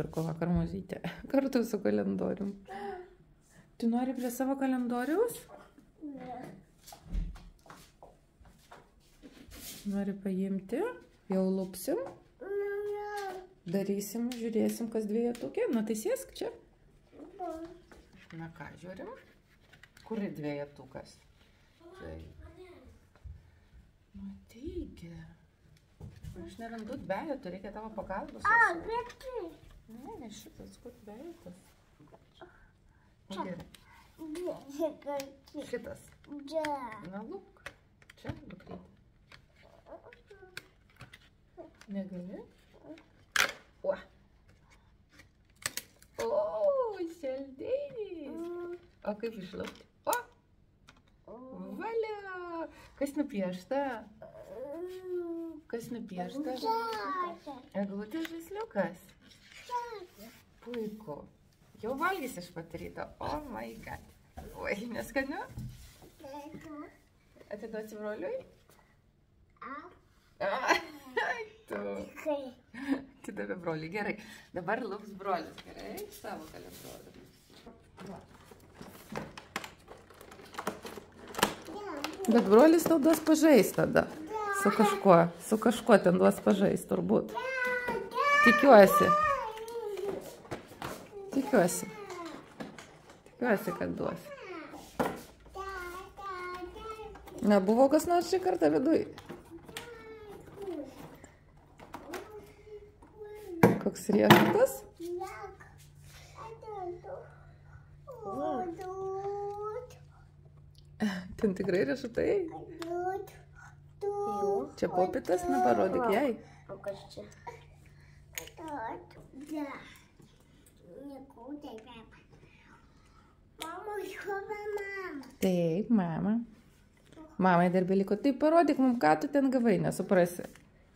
nusipirko vakar mažytę kartu su kalendorium. Tu nori prie savo kalendoriaus? Ne. Nori paimti? Jau lupsim? Ne. Darysim, žiūrėsim, kas dvieja tokia. Na tai sėsk čia. Ne. Na ką, žiūrim? Kur dvieja tukas? Tai. Nu, Mateigi. Aš nerandu dviejo, tu reikia tavo pagalbos. A, bet tai. Ne, ne šitas, kur beitas. Čia. Čia. Šitas. Čia. Na, lūk. Čia, dukrytė. Negali? O. O, šeldėnis. O kaip išlaukti? O. Valia. Kas nupiešta? Kas nupiešta? Eglutės žaisliukas. Puiku. Jau valgys iš pat ryto. Oh my god. Oi, neskaniu? Atiduosi broliui? Ai, tu. Atidavė broliui. Gerai. Dabar lups brolis. Gerai. Savo kalendorių. Bet brolis tau duos pažaist tada. Su kažkuo. Su kažkuo ten duos pažaist turbūt. Tikiuosi. Tikiuosi. Tikiuosi, kad duosi. Nebuvo kas nors šį kartą viduj. Koks riešutas? Ten tikrai riešutai? Čia popitas, neparodyk jai. O kas čia? Yeah utai kvepia. Mama, juoda mama. Taip, mama. Mamai darbė liko. Tai parodyk mums, ką tu ten gavai, nesuprasi.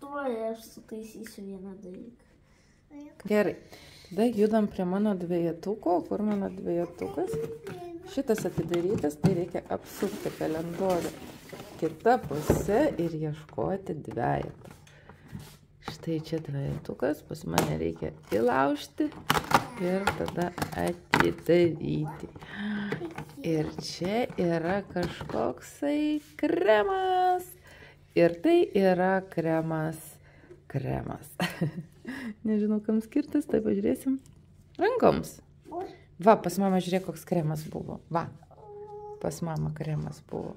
Tuoj aš sutaisysiu vieną dalyką. Gerai. Tada judam prie mano dviejetuko. Kur mano dviejetukas? Šitas atidarytas, tai reikia apsukti kalendorių. Kita pusė ir ieškoti dviejetą. Štai čia dviejetukas, pas mane reikia įlaužti ir tada atidaryti. Ir čia yra kažkoksai kremas. Ir tai yra kremas. Kremas. Nežinau, kam skirtas, tai pažiūrėsim. Rankoms. Va, pas mamą žiūrėk, koks kremas buvo. Va, pas mamą kremas buvo.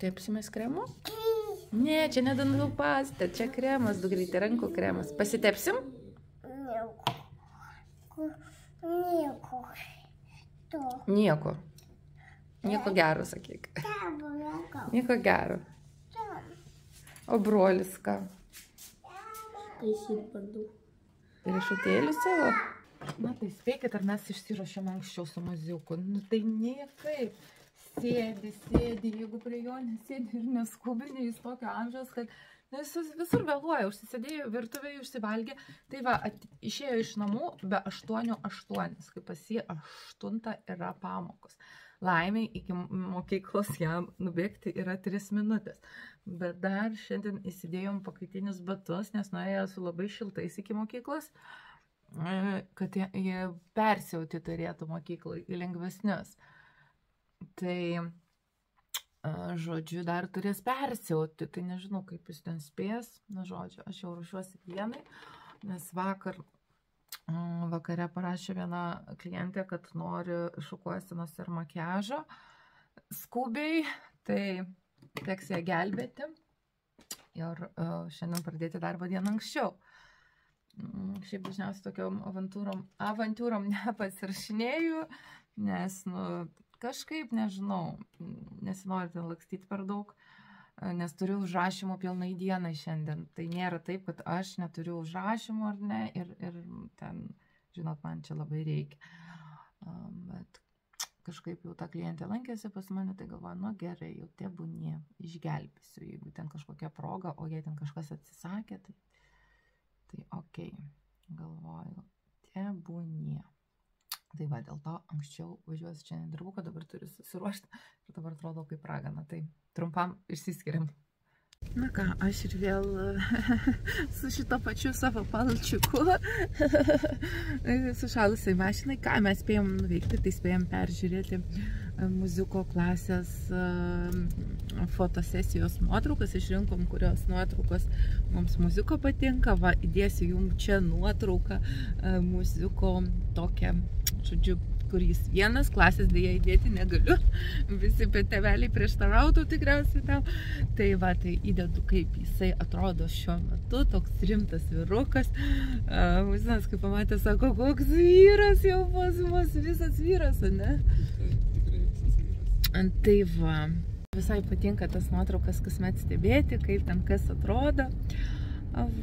Tai apsimės kremu? Taip. Ne, čia ne dantų pasta, čia kremas, dukrytė, rankų kremas. Pasitepsim? Nieko. Nieko. To. Nieko. Nieko gero, sakyk. Nieko gero. O brolis ką? Taisyt bandau. Riešutėlį savo? Na tai spėkit, ar mes išsirošėm anksčiau su maziuku. Nu tai niekaip. Sėdi, sėdi, jeigu prie jo nesėdi ir neskubini, jis tokio amžiaus, kad nu, jis vis- visur vėluoja, užsisėdėjo virtuvėje, užsivalgė. Tai va, at, išėjo iš namų be 8.8, kai pas jį 8 yra pamokos. Laimiai iki mokyklos jam nubėgti yra 3 minutės. Bet dar šiandien įsidėjom pakaitinius batus, nes nuėjo su labai šiltais iki mokyklos, e, kad jie, persiauti turėtų mokyklai lengvesnius. Tai, žodžiu, dar turės persiauti, tai nežinau, kaip jis ten spės. Na, žodžiu, aš jau ruošiuosi dienai, nes vakar mm, vakare parašė viena klientė, kad nori šukuosinos ir makiažo skubiai, tai teks ją gelbėti ir šiandien pradėti darbo dieną anksčiau. Mm, Šiaip dažniausiai tokiom avantūrom, avantūrom nepasirašinėjau, nes, nu, kažkaip, nežinau, nesinori ten lakstyti per daug, e, nes turiu užrašymų pilnai dienai šiandien. Tai nėra taip, kad aš neturiu užrašymų ar ne, ir, ir ten, žinot, man čia labai reikia. Bet kažkaip jau ta klientė lankėsi pas mane, tai galvoju, nu gerai, jau tebūnie, išgelbėsiu, jeigu ten kažkokia proga, o jei ten kažkas atsisakė, tai, tai ok, galvoju, tebūnie. Tai va, dėl to anksčiau važiuosiu čia nedirbau, kad dabar turiu susiruošti ir dabar atrodo kaip ragana. Tai trumpam išsiskiriam. Na ką, aš ir vėl su šito pačiu savo palčiuku sušalusiai mašinai. Ką mes spėjom nuveikti, tai spėjom peržiūrėti e, muziko klasės e, fotosesijos nuotraukas, išrinkom, kurios nuotraukos mums muziko patinka. Va, įdėsiu jums čia nuotrauką e, muziko tokią, žodžiu, kur jis vienas, klasės dėja įdėti negaliu, visi tėveliai prieštarautų tikriausiai tam. Tai va, tai įdedu, kaip jisai atrodo šiuo metu, toks rimtas vyrukas. Muzinas, kaip pamatė, sako, koks vyras jau pas mus, visas vyras, ne? Tai tikrai visas vyras. Tai va, visai patinka tas nuotraukas kasmet stebėti, kaip ten kas atrodo.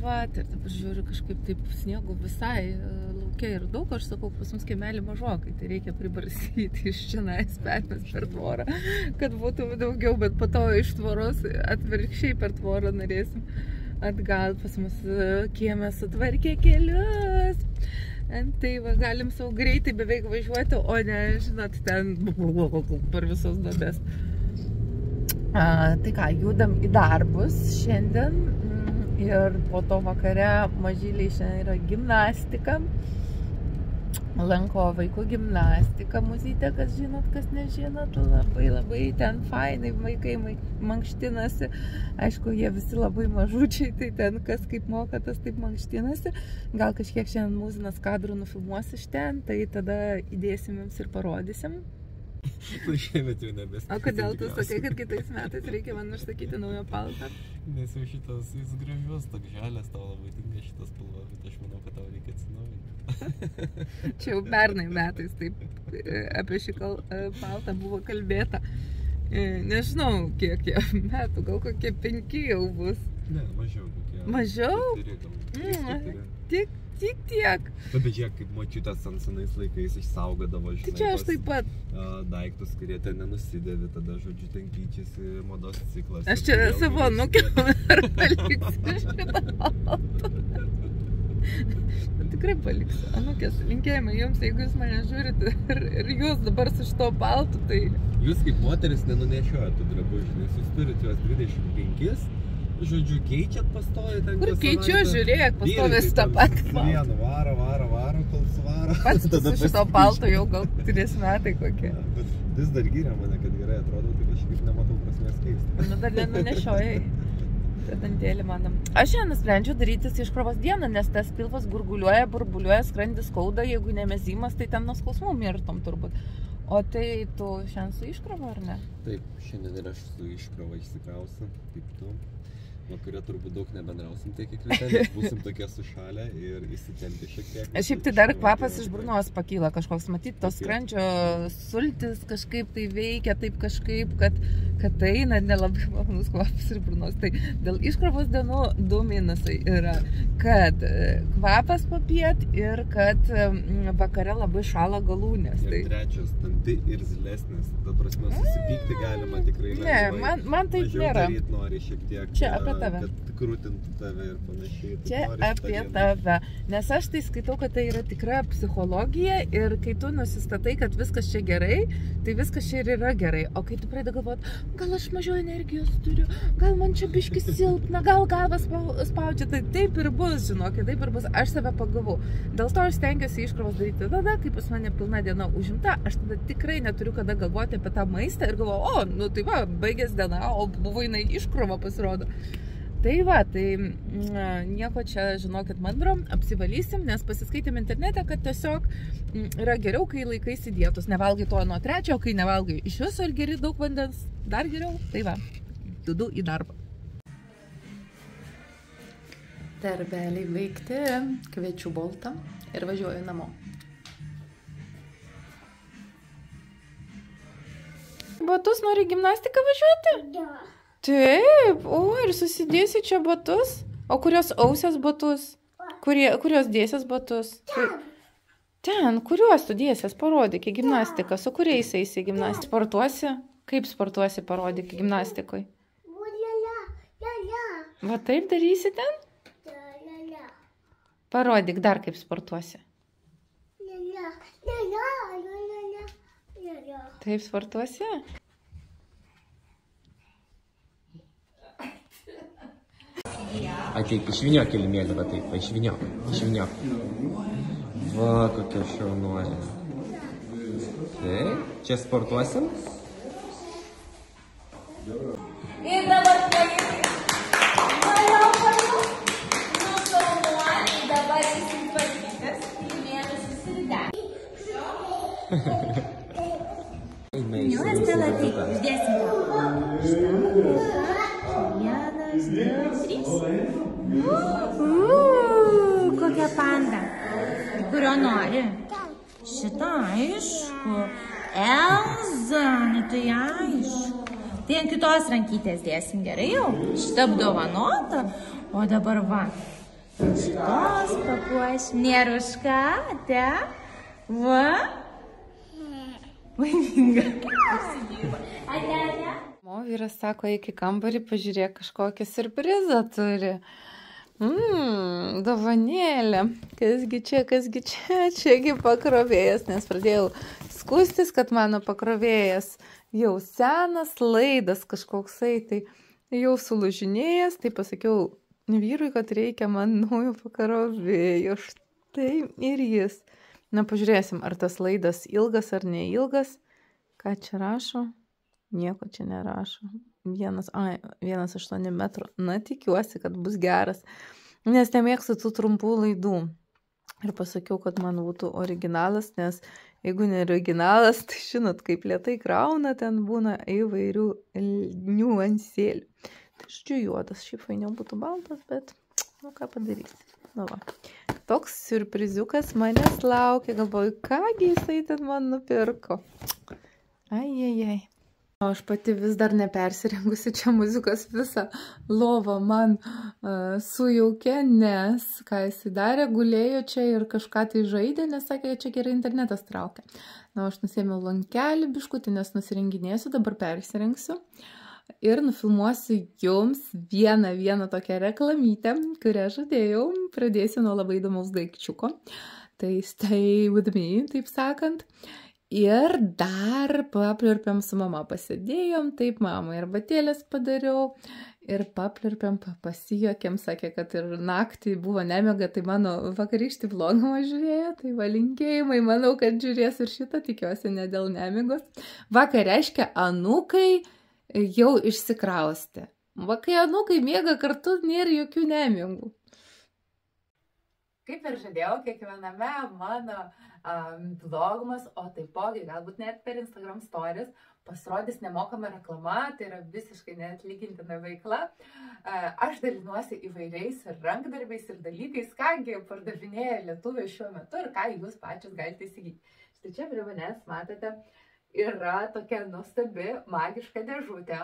Va, tai dabar žiūriu kažkaip taip sniego visai e, laukia ir daug, aš sakau, pas mus kiemelį mažokai, tai reikia pribarsyti iš čia nais permės per tvorą, kad būtų daugiau, bet po to iš tvoros atvirkščiai per tvorą norėsim atgal, pas mus e, kiemė sutvarkė kelius. Tai va, galim savo greitai beveik važiuoti, o ne, žinot, ten per visas dabės. Tai ką, judam į darbus šiandien ir po to vakare mažyliai šiandien yra gimnastika. Lanko vaikų gimnastiką muzytę, kas žinot, kas nežinot, labai labai ten fainai vaikai mankštinasi. Aišku, jie visi labai mažučiai, tai ten kas kaip moka, tas taip mankštinasi. Gal kažkiek šiandien muzinas kadrų nufilmuos iš ten, tai tada įdėsim jums ir parodysim. Nu, šiemet jau nebes. O kodėl tu sakai, kad kitais metais reikia man užsakyti naują paltą? Nes jau šitas, jis gražios, toks žalias, tau labai tinka šitas spalva, bet aš manau, kad tau reikia atsinaujinti. Čia jau pernai metais taip e, apie šį kal, e, paltą buvo kalbėta. E, Nežinau, kiek metų, gal kokie penki jau bus. Ne, mažiau kokie. Mažiau? Keturi, gal. Mm, keturi. Tik, tik tiek. Bet bet žiūrėk, kaip močiutės ant senais laikais išsaugodavo, žinai, Tai čia aš taip pat. daiktus, kurie ten nenusidėvi, tada, žodžiu, ten keičiasi mados ciklas. Aš čia vėlgi savo nukiau ir paliksiu šitą paltą. Tikrai paliksiu. Anukės, linkėjimai jums, jeigu jūs mane žiūrite ir, ir jūs dabar su šito paltu, tai Jūs kaip moteris nenunešiojate tų drabužių, nes jūs turite juos 25, žodžiu, keičiat pastovi ten. kur keičiu, žiūrėk, tai tą ten patį paltą. Vienu varo, varo, varo, kol suvaro. Pats Tada su šito palto jau gal 3 metai kokie. Ja, Bet vis dar gyria mane, kad gerai atrodo, tai kažkaip nematau prasmės keisti. Nu, dar nenunešiojai. Tantėlį manom. Aš šiandien nusprendžiau darytis iškrovos dieną, nes tas pilvas gurguliuoja, burbuliuoja, skrandis skauda, jeigu nemezimas, tai ten nuo skausmų mirtom turbūt. O tai tu šiandien su iškrova ar ne? Taip, šiandien ir aš su iškrova išsikrausiu, kaip tu. Nuo kurio turbūt daug nebendrausim tiek kiek ryte, būsim tokie sušalę ir įsitempę šiek tiek. Šiaip tai dar kvapas iš burnos pakyla kažkoks, matyt, tos skrandžio sultis kažkaip tai veikia, taip kažkaip, kad, kad tai eina nelabai malonus kvapas iš burnos. Tai dėl iškrovos dienų du minusai yra, kad e, kvapas papiet ir kad mm, vakare labai šala galūnės. Ir Tai... trečias, tampi ir zilesnis. Ta prasme, susipykti galima tikrai Ne, man, man taip nėra. daryt nori šiek tiek. Čia apie e, tave. Kad krūtintų tave ir panašiai. Čia apie tave. Nes aš tai skaitau, kad tai yra tikra psichologija ir kai tu nusistatai, kad viskas čia gerai, tai viskas čia ir yra gerai. O kai tu pradedi galvoti, gal aš mažiau energijos turiu, gal man čia biškis silpna, gal galvas spau- spaudžia, tai taip ir bus, žinokit, taip ir bus. Aš save pagavau. Dėl to aš stengiuosi iškrovos daryti tada, kai pas mane pilna diena užimta, aš tada tikrai neturiu kada galvoti apie tą maistą ir galvoju, o, nu tai va, baigės diena, o buvo jinai iškrova pasirodo. Tai va, tai mm, nieko čia, žinokit, mandro, apsivalysim, nes pasiskaitėm internete, kad tiesiog mm, yra geriau, kai laikaisi dietos. Nevalgai to nuo trečio, kai nevalgai iš viso ir geri daug vandens, dar geriau. Tai va, dudu į darbą. Darbeliai baigti, kviečiu boltą ir važiuoju namo. Batus nori gimnastiką važiuoti? Da. Taip, o ir susidėsi čia batus. O kurios ausias batus? Kurie, kurios dėsias batus? Kur... Ten, kuriuos tu dėsias, parodyk į gimnastiką. Su kuriais eisi į gimnastiką? Sportuosi? Kaip sportuosi, parodyk la. Va taip darysi ten? Parodyk dar kaip sportuosi. Taip sportuosi? Ateik, išviniok kilimėlį, va taip, išviniok, išviniok. Va, kokia šaunuolė. Taip, čia sportuosim? Ir dabar paimkite. Valiau, valiau. Nu, šaunuoliai, dabar įsitvarkytas. Kilimėlis susidegė. Jūs Stela, taip, uždėsim. Vienas, trys. Uuu, kokia panda. Kurio nori? Šitą aišku. Elza, nu tai aišku. Tai ant kitos rankytės dėsim gerai jau. Šitą apdovanota. O dabar va. Šitos papuošim. Nėruška, te. Va. Laiminga. Ate, ate. O vyras sako, eik į kambarį, pažiūrėk, kažkokią surprizą turi. Mmm, dovanėlė. Kasgi čia, kasgi čia, čiagi pakrovėjas, nes pradėjau skustis, kad mano pakrovėjas jau senas laidas kažkoksai, tai jau sulūžinėjęs, tai pasakiau vyrui, kad reikia man naujo pakrovėjo. Štai ir jis. Na, pažiūrėsim, ar tas laidas ilgas ar neilgas. Ką čia rašo? Nieko čia nerašo. Vienas, ai, vienas aštuoni metrų. Na, tikiuosi, kad bus geras. Nes nemėgstu tų trumpų laidų. Ir pasakiau, kad man būtų originalas, nes jeigu ne originalas, tai žinot, kaip lietai krauna, ten būna įvairių niuansėlių. Tai žodžiu, juodas, šiaip fainiau būtų baltas, bet, nu ką padarysi. Nu va. Toks surpriziukas manęs laukia, galvoju, kągi jisai ten man nupirko. Ai, ai, ai. O aš pati vis dar nepersirengusi čia muzikos visą lovą man uh, sujaukė, nes ką jisai darė, gulėjo čia ir kažką tai žaidė, nes sakė, čia gerai internetas traukia. Na, aš nusėmiau lankelį biškutį, nes nusirenginėsiu, dabar persirengsiu. Ir nufilmuosiu jums vieną, vieną tokią reklamytę, kurią žadėjau. Pradėsiu nuo labai įdomaus daikčiuko. Tai stay with me, taip sakant. Ir dar paplirpiam su mama pasidėjom, taip mama ir batėlės padariau. Ir paplirpiam, pasijokėm, sakė, kad ir naktį buvo nemiga, tai mano vakarykštį vlogą žiūrėjo, tai valinkėjimai, manau, kad žiūrės ir šitą, tikiuosi, ne dėl nemigos. Vakar reiškia, anukai jau išsikrausti. Va, kai anukai miega kartu, nėra jokių nemigų. Kaip ir žadėjau, kiekviename mano um, vlogumas, o taipogi galbūt net per Instagram stories pasirodys nemokama reklama, tai yra visiškai neatlygintina veikla. Uh, aš dalinuosi įvairiais rankdarbiais ir dalykais, kągi pardavinėja lietuviai šiuo metu ir ką jūs pačios galite įsigyti. Štai čia prie manęs matote yra tokia nuostabi magiška dėžutė.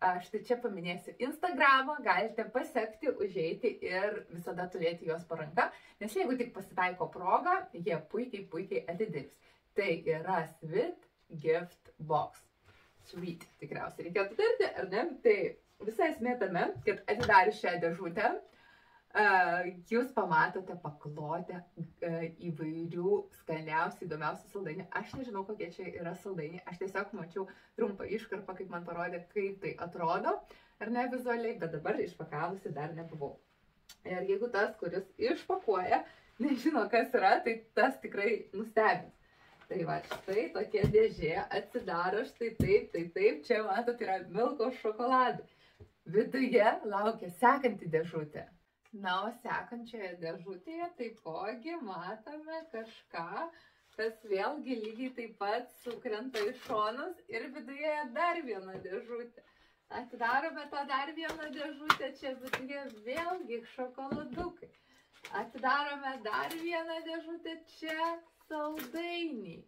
Štai čia paminėsiu Instagramą, galite pasiekti, užeiti ir visada turėti juos paranka, nes jeigu tik pasitaiko proga, jie puikiai, puikiai atidirbs. Tai yra Sweet Gift Box. Sweet, tikriausiai reikėtų tarti, ar ne? Tai visa esmė tame, kad atidarius šią dėžutę, jūs pamatote paklodę įvairių skaniausių, įdomiausių saldainių. Aš nežinau, kokie čia yra saldainiai. Aš tiesiog mačiau trumpą iškarpą, kaip man parodė, kaip tai atrodo, ar ne vizualiai, bet dabar išpakavusi dar nebuvau. Ir jeigu tas, kuris išpakuoja, nežino, kas yra, tai tas tikrai nustebins. Tai va, štai tokia dėžė atsidaro, štai taip, tai taip, čia matot, yra milko šokoladai. Viduje laukia sekanti dėžutė. Na, o sekančioje dėžutėje taipogi matome kažką, kas vėlgi lygiai taip pat sukrenta į šonus ir viduje dar viena dėžutė. Atidarome tą dar vieną dėžutę, čia viduje vėlgi šokoladukai. Atidarome dar vieną dėžutę, čia saldainiai.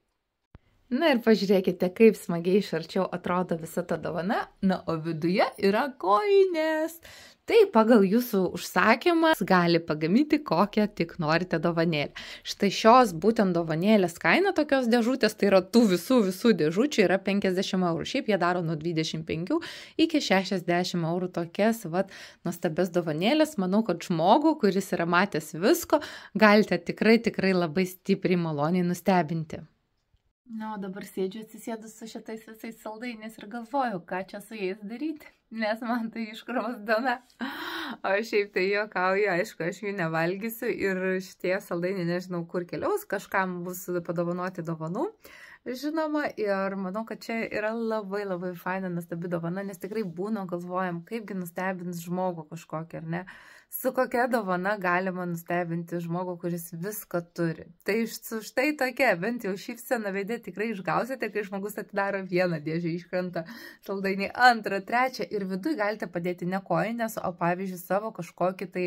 Na ir pažiūrėkite, kaip smagiai iš arčiau atrodo visa ta dovana, na, o viduje yra koinės. Tai pagal jūsų užsakymą gali pagaminti kokią tik norite dovanėlę. Štai šios būtent dovanėlės kaina tokios dėžutės, tai yra tų visų visų dėžučių yra 50 eurų. Šiaip jie daro nuo 25 iki 60 eurų tokias, vad, nuostabės dovanėlės. Manau, kad žmogų, kuris yra matęs visko, galite tikrai, tikrai labai stipriai maloniai nustebinti. Na, o dabar sėdžiu atsisėdus su šitais visais saldainiais ir galvoju, ką čia su jais daryti, nes man tai iškrovas diena. O šiaip tai juokauju, aišku, aš jų nevalgysiu ir šitie saldainiai nežinau, kur keliaus, kažkam bus padovanoti dovanų. Žinoma, ir manau, kad čia yra labai labai faina, nuostabi dovana, nes tikrai būna, galvojam, kaipgi nustebins žmogų kažkokį, ar ne? Su kokia dovana galima nustebinti žmogų, kuris viską turi. Tai iš- štai tokia, bent jau šypsena veidė tikrai išgausite, kai žmogus atidaro vieną dėžę, iškrenta saldainį, antrą, trečią ir viduje galite padėti ne koinės, o pavyzdžiui savo kažkokį tai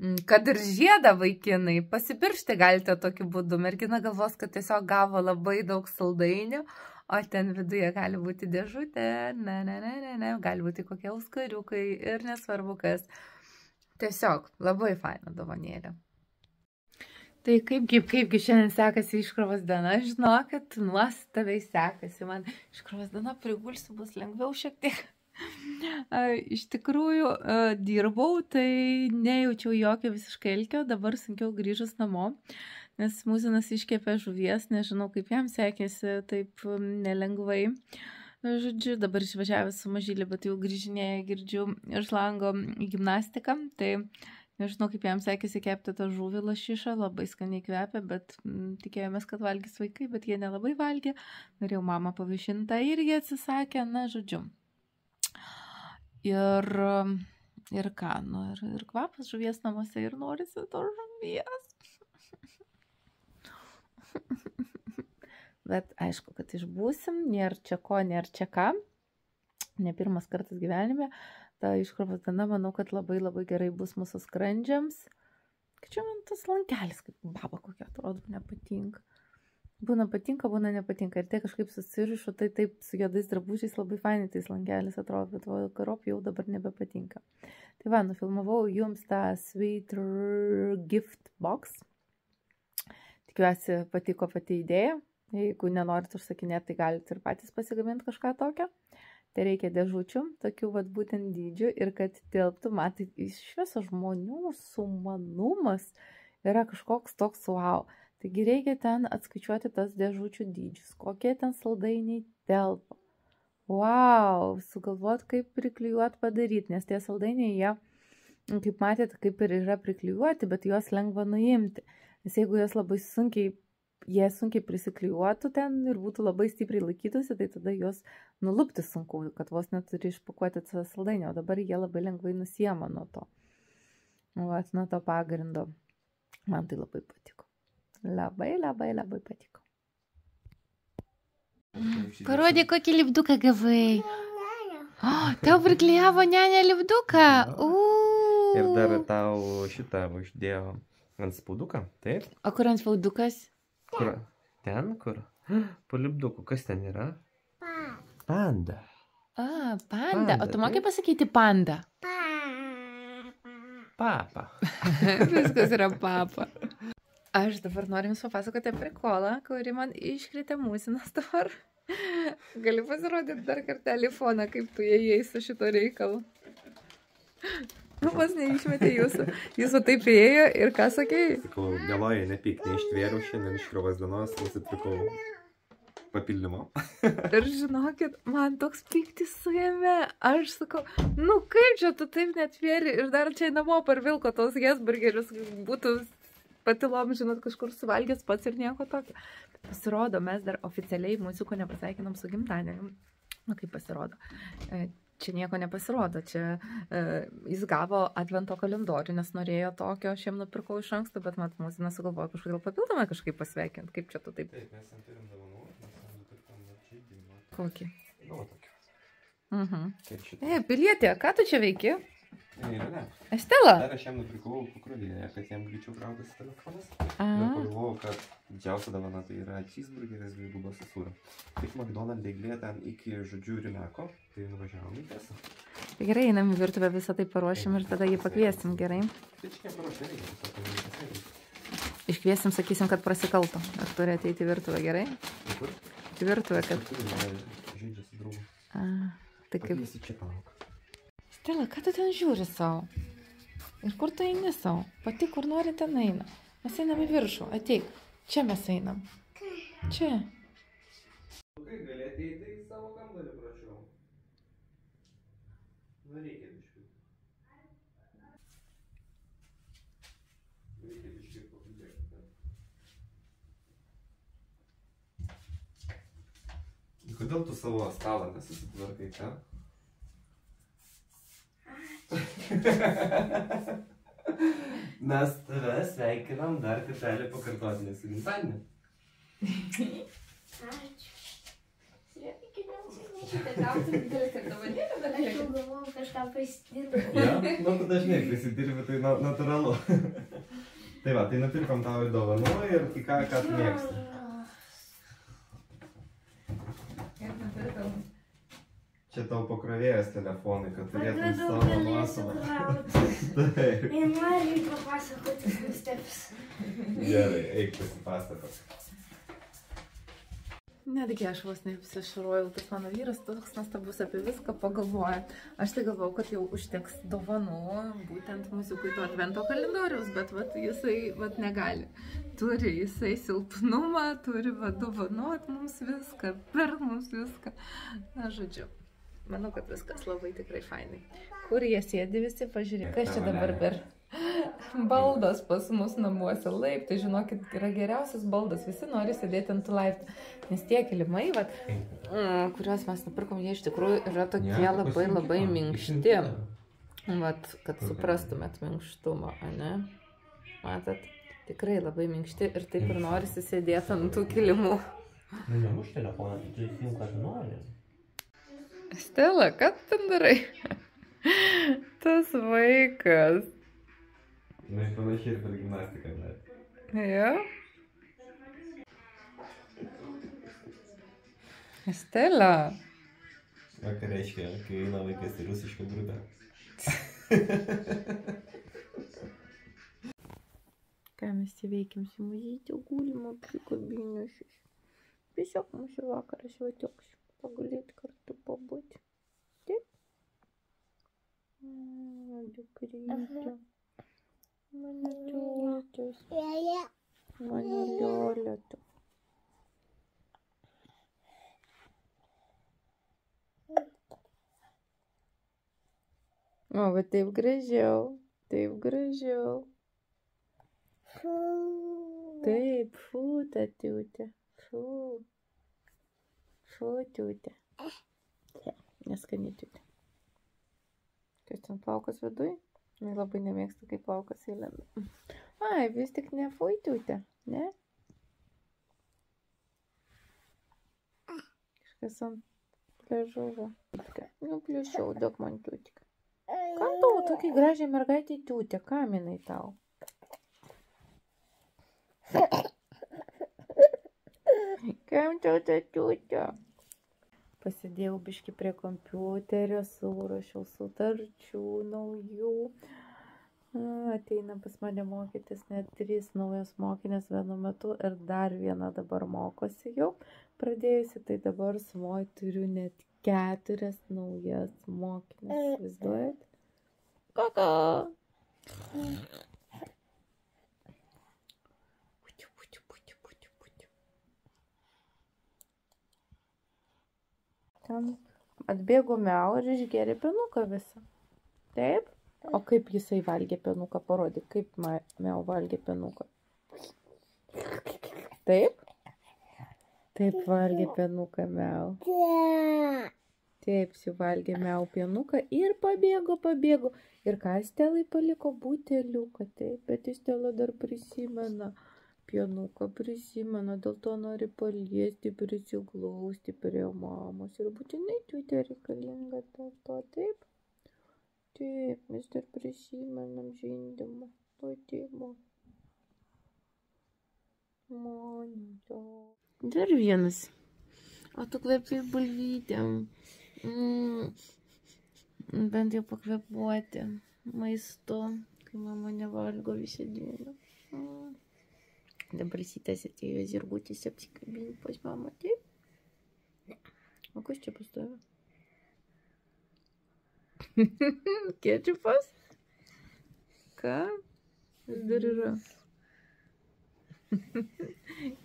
mm, kad ir žiedą vaikinai, pasipiršti galite tokiu būdu. Mergina galvos, kad tiesiog gavo labai daug saldainių, o ten viduje gali būti dėžutė, ne, ne, ne, ne, ne, gali būti kokie auskariukai ir nesvarbu kas. Tiesiog labai faina dovanėlė. Tai kaip, kaip, kaipgi šiandien sekasi iškrovos diena, žinokit, nuostabiai sekasi. Man iškrovos diena prigulsiu bus lengviau šiek tiek. Iš tikrųjų, dirbau, tai nejaučiau jokio visiškai elkio, dabar sunkiau grįžus namo, nes mūzinas iškėpė žuvies, nežinau kaip jam sekėsi taip nelengvai. Žodžiu, dabar išvažiavęs su mažylė, bet jau grįžinėję girdžiu iš lango gimnastiką, tai nežinau kaip jam sekėsi kepti tą žuvį lašišą, labai skaniai kvepia, bet mm, tikėjomės, kad valgys vaikai, bet jie nelabai valgė. Norėjau mamą pavaišintą irgi atsisakė, na, žodžiu. Ir, ir ką, nu, ir, ir kvapas žuvies namuose ir norisi to žuvies. Bet aišku, kad išbūsim, nėra čia ko, nėra čia ką. Ne pirmas kartas gyvenime. Ta iškrovos diena, manau, kad labai labai gerai bus mūsų skrandžiams. Čia man tas lankelis, kaip baba kokia atrodo, nepatinka. Būna patinka, būna nepatinka. Ir tai kažkaip susirišu, tai taip su juodais drabužiais labai fainai tais langelis atrodo, bet va, karop jau dabar nebepatinka. Tai va, nufilmavau jums tą Sweet Gift Box. Tikiuosi patiko pati idėja. Jeigu nenorit užsakinėti, tai galite ir patys pasigaminti kažką tokio. Tai reikia dėžučių, tokių vad būtent dydžių ir kad tilptų, matai, iš viso žmonių sumanumas yra kažkoks toks wow. Taigi reikia ten atskaičiuoti tas dėžučių dydžius, kokie ten saldainiai telpa. Wow, sugalvot, kaip priklijuot padaryti, nes tie saldainiai jie, kaip matėte, kaip ir yra priklijuoti, bet juos lengva nuimti. Nes jeigu juos labai sunkiai jie sunkiai prisiklijuotų ten ir būtų labai stipriai laikytųsi, tai tada juos nulupti sunku, kad vos neturi išpakuoti tą saldainį, o dabar jie labai lengvai nusiema nuo to. Vat, nuo to pagrindo. Man tai labai patiko. Labai, labai, labai patiko. Parodė, kokį lipduką gavai. O, tau priklijavo nenė lipduką. Ir dar tau šitą uždėjo ant spauduką, taip? O kur ant spaudukas? Kur? Ten kur? Po lipduku, kas ten yra? Pa, Panda. A, panda. Panda, O tu mokai pasakyti panda? pa, Papa. Viskas yra papa. Aš dabar noriu Jums papasakoti apie kolą, kuri man iškritė mūsinas dabar. Gali pasirodyti dar kartelį foną, kaip tu įėjai su šito reikalu. Nu, pas neišmetė jūsų. Jūsų taip įėjo ir ką sakėjai? Sakau, mieloji, nepyk, neištvėriau šiandien iš krovos dienos, nusipirkau papildymo. Ir žinokit, man toks piktis suėmė. Aš sakau, nu kaip čia tu taip netvėri ir dar čia namo parvilko tos gesburgerius, būtų patilom, žinot, kažkur suvalgęs pats ir nieko tokio. Pasirodo, mes dar oficialiai muziko nepasveikinom su gimtadieniu. Na kaip pasirodo. Čia nieko nepasirodo, čia e, jis gavo advento kalendorių, nes norėjo tokio, aš jam nupirkau iš anksto, bet mat mūsų nesugalvojo kažkodėl papildomai kažkaip pasveikinti. Kaip čia tu taip? Taip, mes ten turim dovanų, mes ten nupirkom žaidimą. Kokį? Nu, tokį. Mhm. Šitą. E, pilietė, ką tu čia veiki? Estela. Dar aš jam nupirkau kukurūzėje, kad jam greičiau krautųsi telefonas. Ir pagalvojau, kad didžiausia dovana tai yra cheeseburgeris dvigubas su sūriu. Tik McDonald's dėglė ten iki, žodžiu, Rimeko, tai nuvažiavom į tai gerai, einam į virtuvę, visą tai paruošim ir tada jį pakviesim, gerai. Tai čia padaryti. Iškviesim, sakysim, kad prasikalto. Ar turi ateiti į virtuvę, gerai? Į virtuvę, kad... Žaidžia su draugu. A, tai kaip... Pakviesi čia palauk. Tela, ką tu ten žiūri savo? Ir kur tu eini savo? Pati kur nori ten eina. Mes einam į viršų, ateik. Čia mes einam. Čia. Kai galėtų įeiti į savo kambarį, prašau. Nu, reikia biškių. Reikia biškių pakalbėti. Nu, kodėl tu savo stalą nesusitvarkai, ką? Mes tave sveikinam dar kartelį pakartotinį su gimtadieniu. Ačiū. Didelis ir dovanėlė Aš jau galvoju kažką pasidirbti. Ja, nu tu dažnai prisidirbi, tai na, natūralu. tai va, tai nupirkom tau ir dovanų ir ką, ką tu mėgsti. Čia tau pakrovėjas telefonai, kad turėtum savo nuosavą. Taip. Ir noriu papasakoti nusteps. Gerai, eik pasipasakot. Netgi aš vos neapsišarojau, tas mano vyras toks nuostabus apie viską pagalvoja. Aš tai galvau, kad jau užteks dovanų, būtent muzikui to advento kalendoriaus, bet vat, jisai vat, negali. Turi jisai silpnumą, turi vat, dovanot mums viską, per mums viską. Na, žodžiu. Manau, kad viskas labai tikrai fainai. Kur jie sėdi visi, pažiūrėk, kas čia dabar per baldas pas mus namuose. Laip, tai žinokit, yra geriausias baldas. Visi nori sėdėti ant tų laiptų. Nes tie kilimai, vat, mm, kuriuos mes nupirkom, jie iš tikrųjų yra tokie labai labai minkšti. Vat, kad suprastumėt minkštumą, ne? Matot, tikrai labai minkšti ir taip ir norisi sėdėti ant tų kilimų. Nu, nemuš telefoną, tu įsijung, tu nori. Stela, ką tu ten darai? Tas vaikas. Na, Nu, panašiai ir per gimnastiką, bet. Jo. Stela. O ką reiškia, kai eina vaikas į rusišką grupę? Ką mes čia veikiam su mažytė gulimo prikabinėsis. Tiesiog mūsų vakaras jau toks. Pagulėti kartu pabūti. Taip? Mano dukrytė. Mano tėtis. Lėlė. Mano liolėta. O, bet taip gražiau. Taip gražiau. Fu. Taip, Fu, tiutė. Neskani tiutė. Kas ten plaukas viduj? Jis labai nemėgsta, kai plaukas įlenda. Ai, vis tik ne fu, tiutė, ne? Kažkas ant pležuvo. Nu, pliušiau, duok man tiutė. Kam tau tokia gražiai mergaitė tiutė? Kam jinai tau? Kam tau ta tiutė? Pasidėjau biški prie kompiuterio, surašiau sutarčių naujų. Ateina pas mane mokytis net trys naujos mokinės vienu metu ir dar viena dabar mokosi jau pradėjusi, tai dabar sumoj turiu net keturias naujas mokinės. Vaizduojat? Kaka. Ten atbėgo miau ir išgėrė penuką visą. Taip? O kaip jisai valgė penuką, parodyk, kaip miau valgė penuką. Taip? Taip valgė penuką miau. Tė. Taip, suvalgė miau pienuką ir pabėgo, pabėgo. Ir ką Stelai paliko buteliuką, taip, bet Stela dar prisimena. Pienuką prisimena, dėl to nori paliesti, prisiglausti prie mamos. Ir būtinai tiutė reikalinga dėl to, taip. Taip, mes dar prisimenam žindimą. To tėvo. Monito. Dar vienas. O tu kvepi bulvytėm. Mm. Bent jau pakvepuoti maistu, kai mama nevalgo visą dieną. Mm. Dabar sitas atėjo zirgutis apsikabinti pas mamą, taip? O kas čia pas tave? Ketchupas? Ką? Vis dar yra.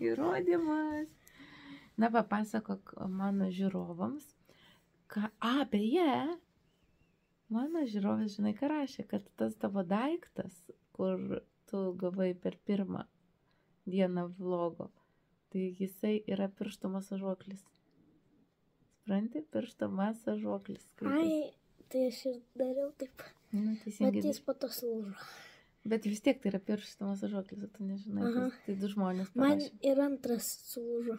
Įrodymas. Na, papasakok mano žiūrovams, ką, a, beje, mano žiūrovas, žinai, ką rašė, kad tas tavo daiktas, kur tu gavai per pirmą dieną vlogo, tai jisai yra pirštų masažuoklis. Supranti, piršto masažuoklis. Ai, tai aš ir dariau taip. Nu, Bet teisingai. jis po to sulūžo. Bet vis tiek tai yra piršto masažuoklis, tu nežinai. Kas- Tai du žmonės. Man parašė. ir antras sulūžo.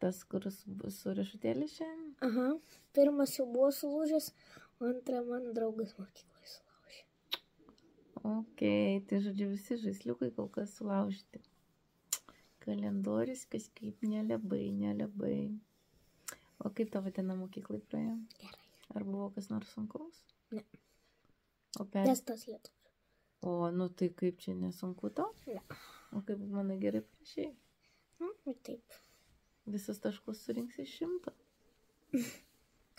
Tas, kuris su riešutėlė šiandien. Aha. Pirmas jau buvo sulūžęs, o antrą man draugas mokykloje sulaužė. Ok, tai žodžiu visi žaisliukai kol kas sulaužyti. Kalendorius kažkaip nelabai, nelabai. O kaip tavo diena mokyklai praėjo? Gerai. Ar buvo kas nors sunkaus? Ne. O, per... Testas lietuvių. o nu tai kaip čia nesunku to? Ne. O kaip manai gerai prašiai? Nu, ir taip. Visus taškus surinksi iš šimto.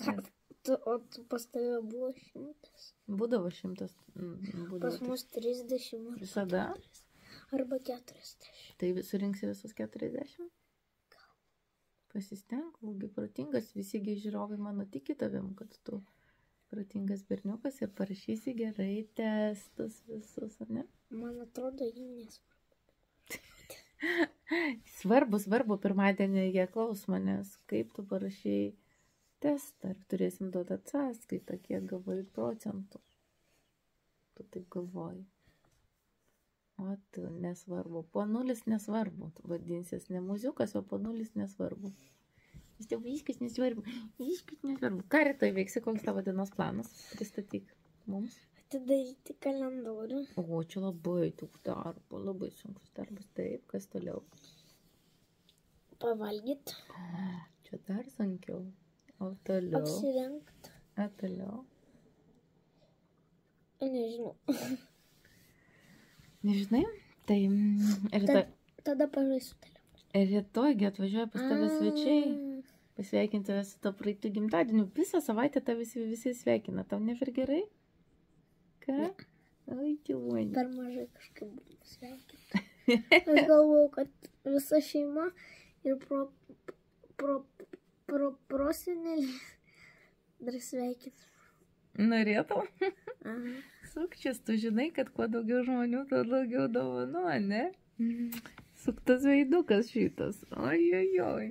Ką? Tu, o tu pas tave buvo šimtas. Būdavo šimtas. Pas Būdavo. tai mus 30 ar Visada? 40. Arba 40. Tai surinksi visus 40? Pasistenk, būgi protingas, visigi žiūrovai mano tiki tavim, kad tu protingas berniukas ir parašysi gerai testus visus, ar ne? Man atrodo, jį nesvarbu. Svarbu, svarbu, pirmadienį jie klaus manęs, kaip tu parašai testą ir turėsim duoti atsaskaitą, kiek gavai procentų. Tu taip galvoji. O tu nesvarbu. Po nulis nesvarbu. Tu vadinsies ne muziukas, o po nulis nesvarbu. Vis tiek viskas nesvarbu. Viskas nesvarbu. Ką rytoj veiksi, koks tavo dienos planas? Pristatyk mums. Atidaryti kalendorių. O, čia labai daug darbo, labai sunkus darbas. Taip, kas toliau? Pavalgyti. Čia dar sunkiau. O toliau. Apsirengti. O toliau. Nežinau. Nežinai? Tai mm, rytoj, Tada pažaisiu telefonu. rytojgi atvažiuoja pas tave svečiai. Pasveikinti tave su to praeitų gimtadieniu. Visą savaitę tave visi, visi sveikina. Tau ne per gerai? Ką? Oi, tėvonė. Per mažai kažkaip sveikinti. Aš galvojau, kad visa šeima ir pro, pro, pro prosenelį dar sveikins. Norėtum? Aha. Sukčias, tu žinai, kad kuo daugiau žmonių, tuo daugiau dovanų, ne? Suktas veidukas šitas. Oi, oi, oi.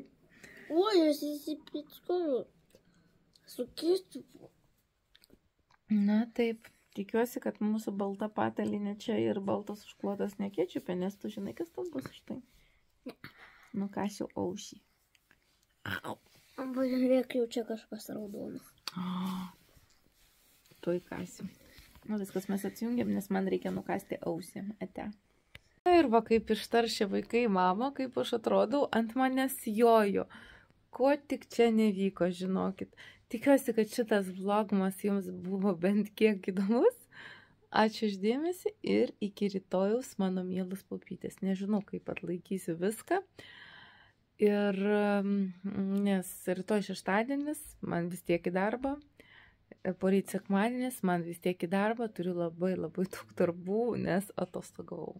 Oi, aš įsipitskoju. Sukėsiu. Na taip, tikiuosi, kad mūsų balta patalinė čia ir baltas užklotas nekėčiupė, nes tu žinai, kas tas bus už tai. Nukasiu aušį. Pažiūrėk, jau čia kažkas raudono. Tuoj kasiu. Nu viskas mes atsijungiam, nes man reikia nukasti ausį. Ate. Na ir va, kaip ištaršė vaikai mama, kaip aš atrodau, ant manęs jojo. Ko tik čia nevyko, žinokit. Tikiuosi, kad šitas vlogmas jums buvo bent kiek įdomus. Ačiū išdėmesi ir iki rytojaus, mano mielas popytės. Nežinau, kaip atlaikysiu viską. Ir mm, nes rytoj šeštadienis, man vis tiek į darbą. Poryt sekmadienis, man vis tiek į darbą, turiu labai labai daug darbų, nes atostogavau.